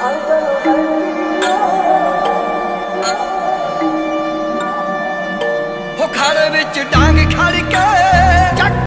ਹੋ ਖੜ ਵਿੱਚ ਡਾਂਗ ਖੜ